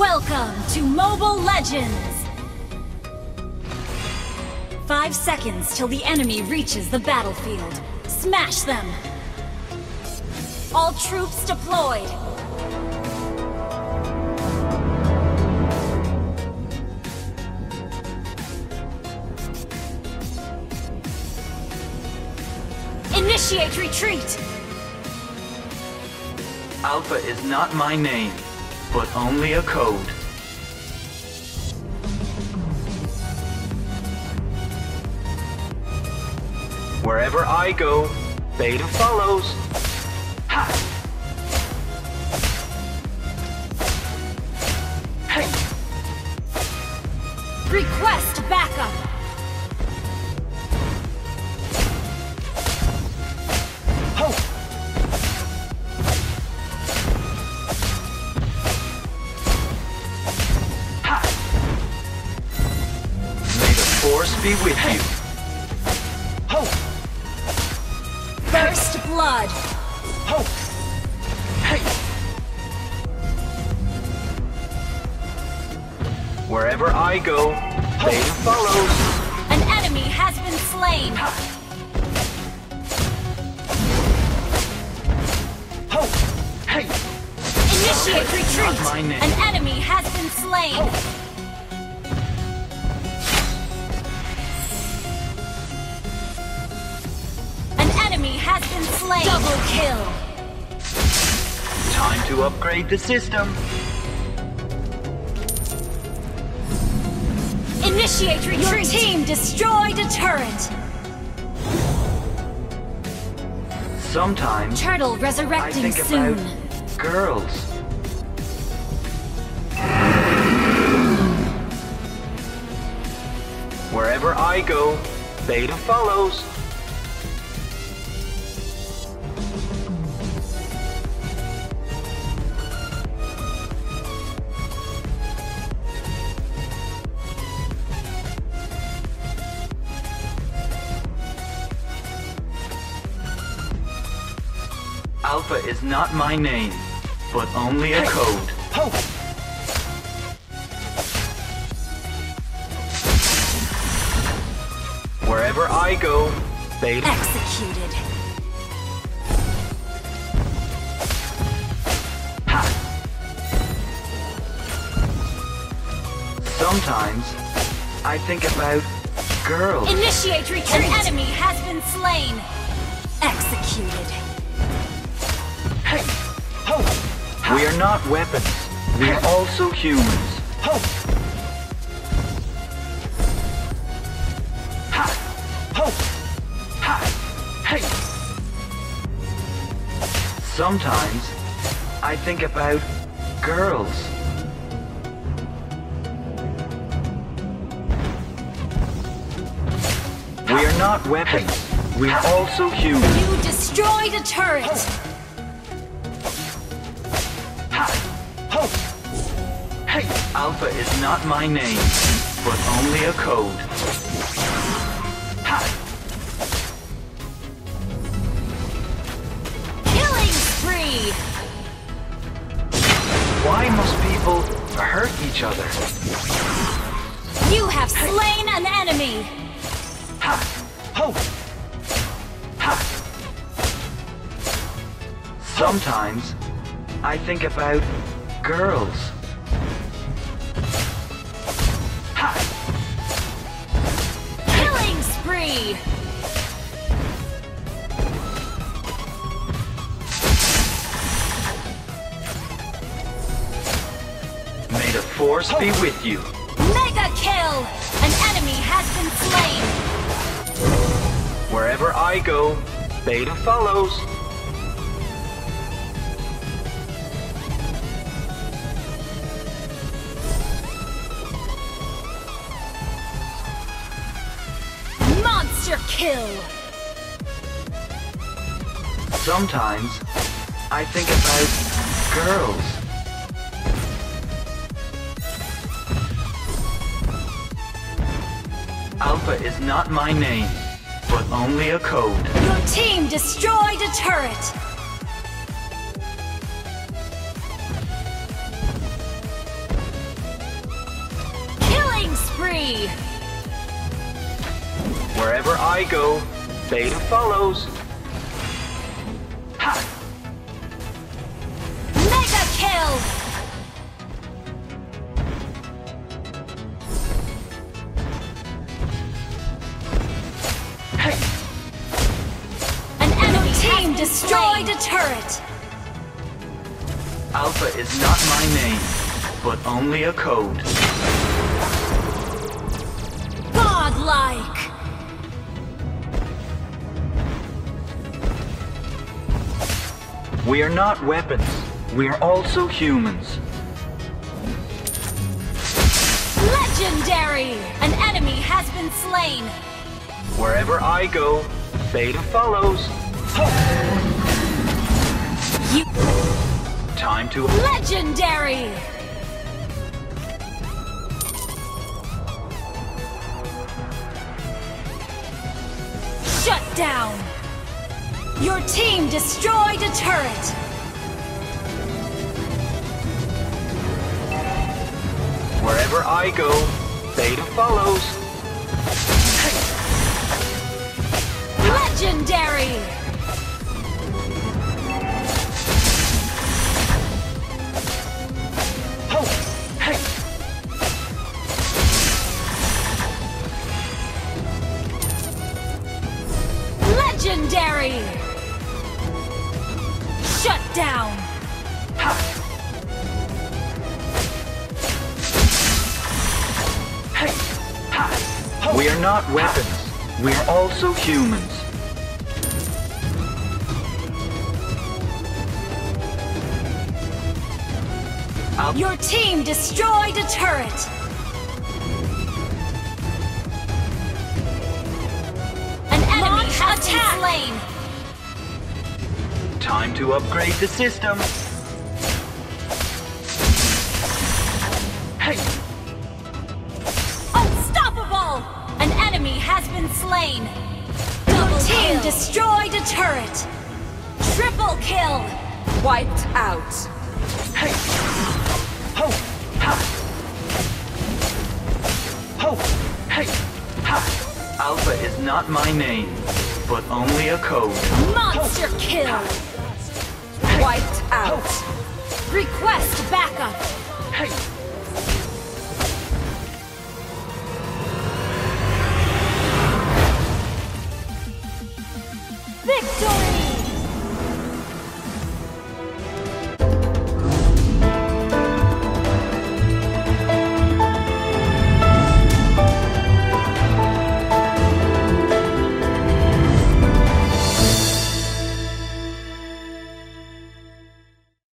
Welcome to Mobile Legends! Five seconds till the enemy reaches the battlefield. Smash them! All troops deployed! Initiate retreat! Alpha is not my name, but only a code. Wherever I go, Beta follows. Ha! Hey! Request backup! Be with you. Ho! First blood! Ho! Hey! Wherever I go, they follow. An enemy has been slain! Ho! Hey! Initiate retreat! My name. An enemy has been slain! An slain! Double kill! Time to upgrade the system. Initiate retreat! Your team destroyed a turret! Sometimes Turtle I resurrecting think soon. about girls. Wherever I go, Beta follows. Alpha is not my name, but only a code. Ho! Wherever I go, Beta. Executed. Ha! Sometimes I think about girls. Initiate retreat! An enemy has been slain! Executed. Not weapons. We are also humans. Ho! Ha! Ha! Hey! Sometimes I think about girls. We are not weapons. We are also humans. You destroyed a turret! Alpha is not my name, but only a code. Ha! Killing spree! Why must people hurt each other? You have slain an enemy! Ha! Ho! Ha! Sometimes I think about girls. Killing spree! May the force be with you. Mega kill! An enemy has been slain! Wherever I go, Beta follows. Monster kill! Sometimes I think about girls. Alpha is not my name, but only a code. Your team destroyed a turret! enemy! Wherever I go, Beta follows. Ha! Mega kill! Hey! An enemy team destroyed a turret! Alpha is not my name, but only a code. Godlike! We are not weapons. We are also humans. Legendary! An enemy has been slain! Wherever I go, Beta follows. You Time to legendary! Shut down! Your team destroyed a turret! Wherever I go, Beta follows. Legendary! Legendary! Shut down! Ha! Hey! Ha! Ho! We are not weapons. We are also humans. Your team destroyed a turret! An enemy has been slain! Time to upgrade the system. Hey! Unstoppable! An enemy has been slain! Your team destroyed a turret! Triple kill! Wiped out. Hey! Ho! Ha! Ho! Hey! Ha! Alpha is not my name, but only a code. Monster kill! Wiped out. Request backup.